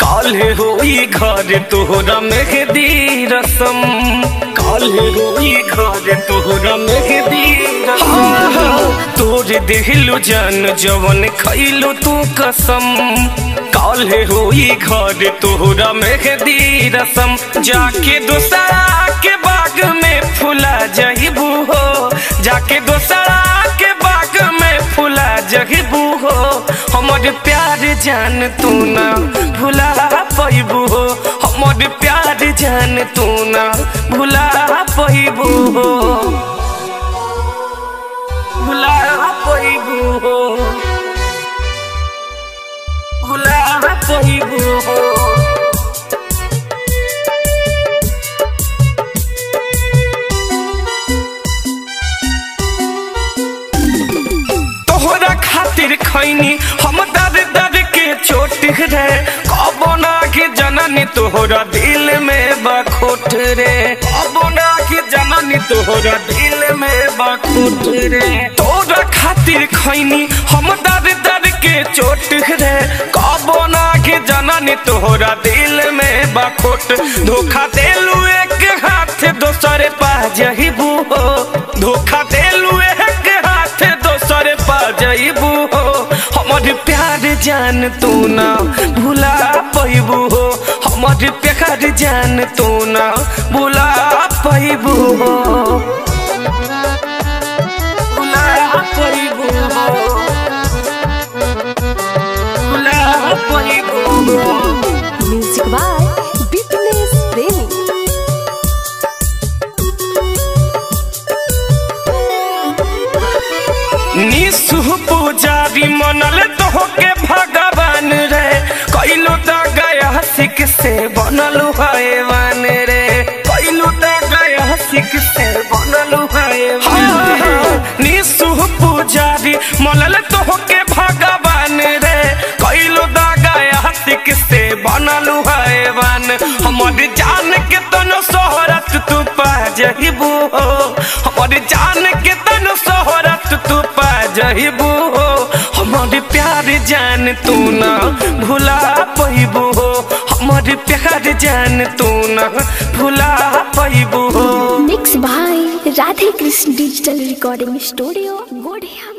काले होई घर तोहरा मेहदी रसम। काले होई घर तोहरा मेहदी रसम। तोर देहलु जान जवन खैलु तू कसम। काले होई घर तोहरा मेहदी रसम। जाके दूसरा के बाग में फुला जहिबू हो। जाके दूसरा के बाग में फुला जहिबू हमर प्यार जान तू ना, भुला पैबू हो। हमर प्यार जान तू ना, भुला पैबू हो। भुला पैबू हो। भुला पैबू हो। तोहरा खातिर खैनी रे कबो ना के जननी तोहरा दिल में बखोट रे। कबो ना के जननी तोहरा दिल में बखोट रे। तोहरा खातिर खैनी, हम दर दर के चोट रे। कबो ना के जननी तोहरा दिल में बखोट। धोखा देलू एक हाथ, दोसर पा जहिबू हो धोखा देलू एक हाथ, दोसर पा जइबू हो हमर प्यार जान तू ना, भूला पैबू हो। हमर प्यार जान तू ना, भूला पैबू हो। भुला पैबू निसु पुजारी मनल तोहके भगवान रे। कैलू त गया सिक से बनल हैवान रे। कैलू त गया सिक से बनल हैवान निसु पुजारी मनल तोहके भगवान रे। कैलू त गया सिक से बनल हैवान हमर जान के तनो सोहरत तू पा जहिबू हो। हमर जान के तनो सोहरत तू ना, भुला पैबो हो। हमर प्यार जान तू ना, भुला पैबो हो। मिक्स भाई Radhe Krishna digital recording studio Vaishali